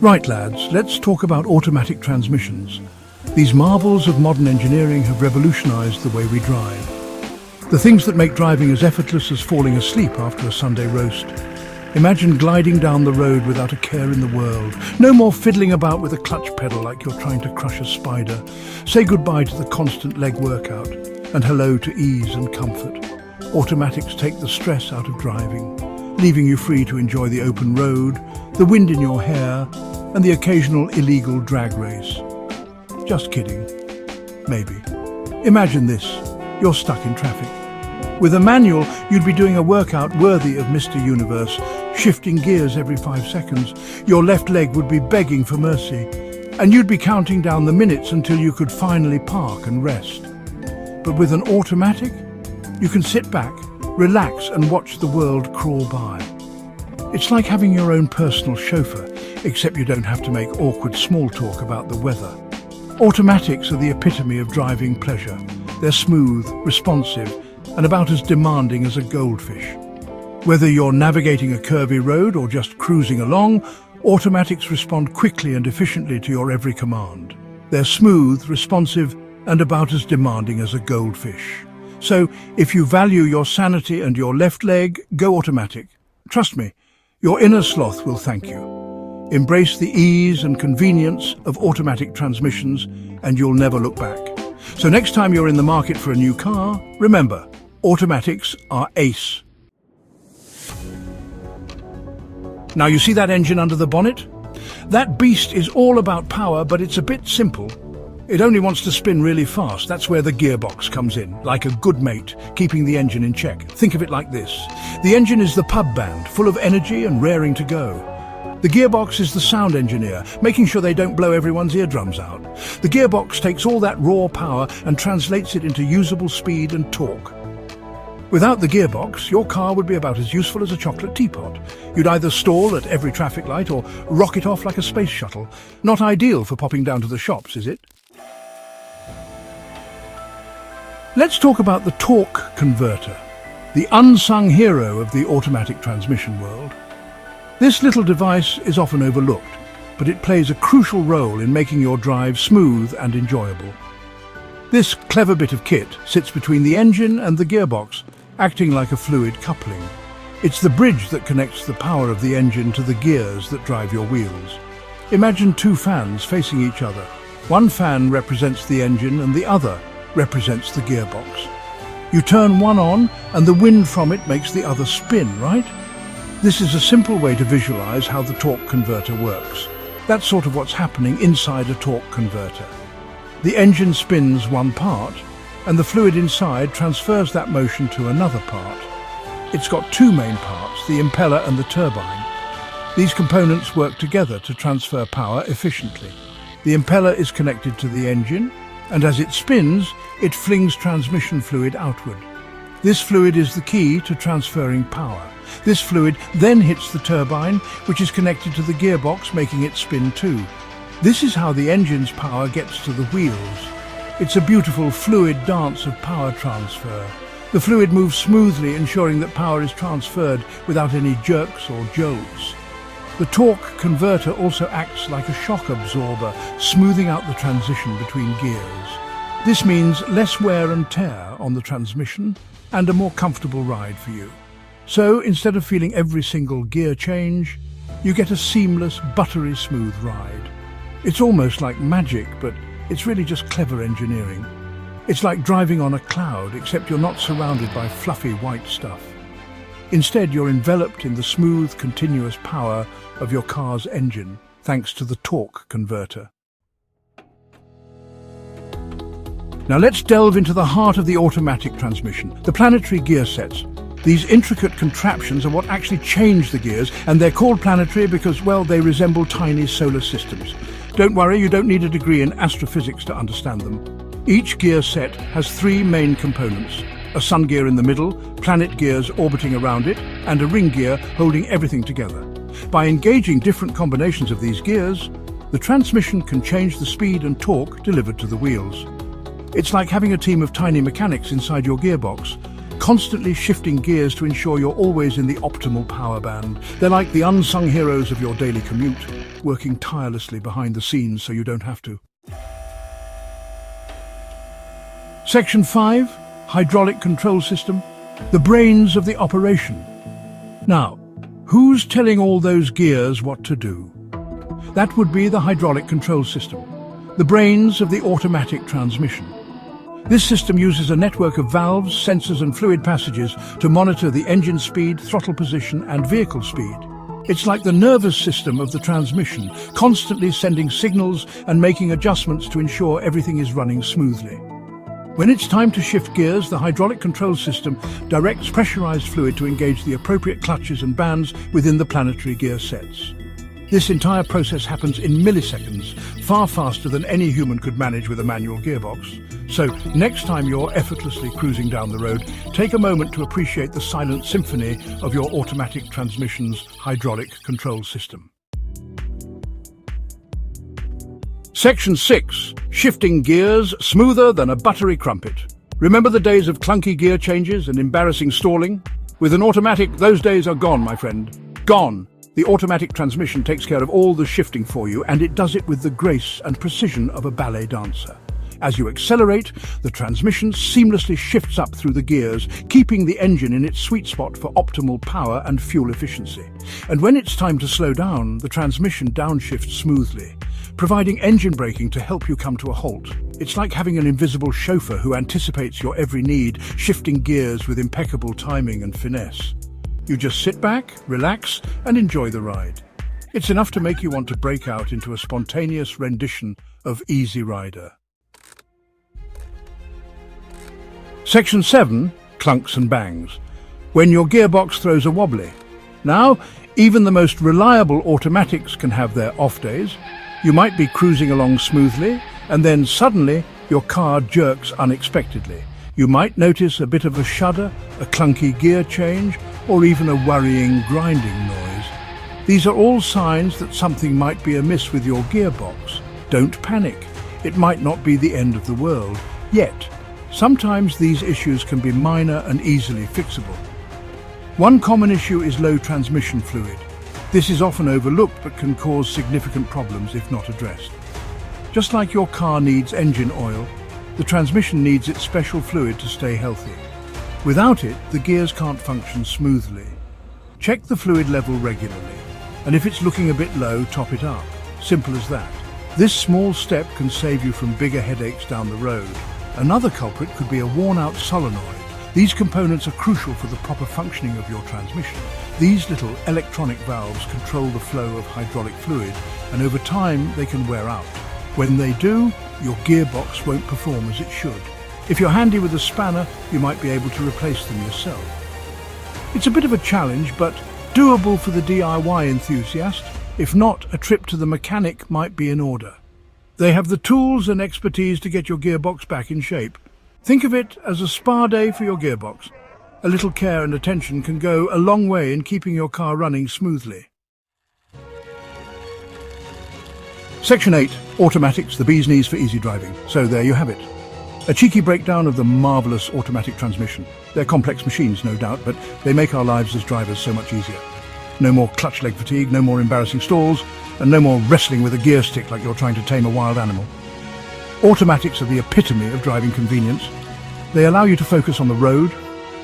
Right lads, let's talk about automatic transmissions. These marvels of modern engineering have revolutionised the way we drive. The things that make driving as effortless as falling asleep after a Sunday roast. Imagine gliding down the road without a care in the world. No more fiddling about with a clutch pedal like you're trying to crush a spider. Say goodbye to the constant leg workout and hello to ease and comfort. Automatics take the stress out of driving, leaving you free to enjoy the open road, the wind in your hair and the occasional illegal drag race. Just kidding. Maybe. Imagine this. You're stuck in traffic. With a manual, you'd be doing a workout worthy of Mr. Universe, shifting gears every five seconds. Your left leg would be begging for mercy, and you'd be counting down the minutes until you could finally park and rest. But with an automatic, you can sit back, relax and watch the world crawl by. It's like having your own personal chauffeur, except you don't have to make awkward small talk about the weather. Automatics are the epitome of driving pleasure. They're smooth, responsive, and about as demanding as a goldfish. Whether you're navigating a curvy road or just cruising along, automatics respond quickly and efficiently to your every command. They're smooth, responsive, and about as demanding as a goldfish. So, if you value your sanity and your left leg, go automatic. Trust me, your inner sloth will thank you. Embrace the ease and convenience of automatic transmissions and you'll never look back. So next time you're in the market for a new car, remember, automatics are ace. Now you see that engine under the bonnet? That beast is all about power, but it's a bit simple. It only wants to spin really fast. That's where the gearbox comes in, like a good mate, keeping the engine in check. Think of it like this. The engine is the pub band, full of energy and raring to go. The gearbox is the sound engineer, making sure they don't blow everyone's eardrums out. The gearbox takes all that raw power and translates it into usable speed and torque. Without the gearbox, your car would be about as useful as a chocolate teapot. You'd either stall at every traffic light or rocket off like a space shuttle. Not ideal for popping down to the shops, is it? Let's talk about the torque converter, the unsung hero of the automatic transmission world. This little device is often overlooked, but it plays a crucial role in making your drive smooth and enjoyable. This clever bit of kit sits between the engine and the gearbox, acting like a fluid coupling. It's the bridge that connects the power of the engine to the gears that drive your wheels. Imagine two fans facing each other. One fan represents the engine and the other represents the gearbox. You turn one on and the wind from it makes the other spin, right? This is a simple way to visualize how the torque converter works. That's sort of what's happening inside a torque converter. The engine spins one part and the fluid inside transfers that motion to another part. It's got two main parts, the impeller and the turbine. These components work together to transfer power efficiently. The impeller is connected to the engine and as it spins, it flings transmission fluid outward. This fluid is the key to transferring power. This fluid then hits the turbine, which is connected to the gearbox, making it spin too. This is how the engine's power gets to the wheels. It's a beautiful fluid dance of power transfer. The fluid moves smoothly, ensuring that power is transferred without any jerks or jolts. The torque converter also acts like a shock absorber, smoothing out the transition between gears. This means less wear and tear on the transmission and a more comfortable ride for you. So instead of feeling every single gear change, you get a seamless, buttery smooth ride. It's almost like magic, but it's really just clever engineering. It's like driving on a cloud, except you're not surrounded by fluffy white stuff. Instead, you're enveloped in the smooth, continuous power of your car's engine, thanks to the torque converter. Now let's delve into the heart of the automatic transmission, the planetary gear sets. These intricate contraptions are what actually change the gears, and they're called planetary because, well, they resemble tiny solar systems. Don't worry, you don't need a degree in astrophysics to understand them. Each gear set has three main components, a sun gear in the middle, planet gears orbiting around it, and a ring gear holding everything together. By engaging different combinations of these gears, the transmission can change the speed and torque delivered to the wheels. It's like having a team of tiny mechanics inside your gearbox, constantly shifting gears to ensure you're always in the optimal power band. They're like the unsung heroes of your daily commute. working tirelessly behind the scenes so you don't have to. Section 5, Hydraulic Control System, the brains of the operation. Now, who's telling all those gears what to do? That would be the hydraulic control system, the brains of the automatic transmission. This system uses a network of valves, sensors and fluid passages to monitor the engine speed, throttle position and vehicle speed. It's like the nervous system of the transmission, constantly sending signals and making adjustments to ensure everything is running smoothly. When it's time to shift gears, the hydraulic control system directs pressurized fluid to engage the appropriate clutches and bands within the planetary gear sets. This entire process happens in milliseconds, far faster than any human could manage with a manual gearbox. So, next time you're effortlessly cruising down the road, take a moment to appreciate the silent symphony of your automatic transmission's hydraulic control system. Section 6. Shifting gears smoother than a buttery crumpet. Remember the days of clunky gear changes and embarrassing stalling? With an automatic, those days are gone, my friend. Gone. The automatic transmission takes care of all the shifting for you, and it does it with the grace and precision of a ballet dancer. As you accelerate, the transmission seamlessly shifts up through the gears, keeping the engine in its sweet spot for optimal power and fuel efficiency. And when it's time to slow down, the transmission downshifts smoothly, providing engine braking to help you come to a halt. It's like having an invisible chauffeur who anticipates your every need, shifting gears with impeccable timing and finesse. You just sit back, relax, and enjoy the ride. It's enough to make you want to break out into a spontaneous rendition of Easy Rider. Section 7. Clunks and Bangs. When your gearbox throws a wobbly. Now, even the most reliable automatics can have their off days. You might be cruising along smoothly, and then suddenly your car jerks unexpectedly. You might notice a bit of a shudder, a clunky gear change, or even a worrying grinding noise. These are all signs that something might be amiss with your gearbox. Don't panic. It might not be the end of the world. Yet, sometimes these issues can be minor and easily fixable. One common issue is low transmission fluid. This is often overlooked but can cause significant problems if not addressed. Just like your car needs engine oil, the transmission needs its special fluid to stay healthy. Without it, the gears can't function smoothly. Check the fluid level regularly, and if it's looking a bit low, top it up. Simple as that. This small step can save you from bigger headaches down the road. Another culprit could be a worn-out solenoid. These components are crucial for the proper functioning of your transmission. These little electronic valves control the flow of hydraulic fluid, and over time they can wear out. When they do, your gearbox won't perform as it should. If you're handy with a spanner, you might be able to replace them yourself. It's a bit of a challenge, but doable for the DIY enthusiast. If not, a trip to the mechanic might be in order. They have the tools and expertise to get your gearbox back in shape. Think of it as a spa day for your gearbox. A little care and attention can go a long way in keeping your car running smoothly. Section 8, Automatics, the bee's knees for easy driving. So there you have it. A cheeky breakdown of the marvellous automatic transmission. They're complex machines, no doubt, but they make our lives as drivers so much easier. No more clutch leg fatigue, no more embarrassing stalls, and no more wrestling with a gear stick like you're trying to tame a wild animal. Automatics are the epitome of driving convenience. They allow you to focus on the road,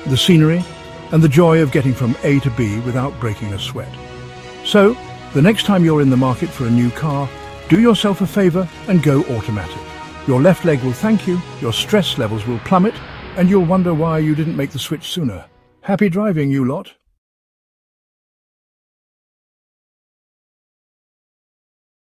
the scenery, and the joy of getting from A to B without breaking a sweat. So, the next time you're in the market for a new car, do yourself a favour and go automatic. Your left leg will thank you, your stress levels will plummet, and you'll wonder why you didn't make the switch sooner. Happy driving, you lot.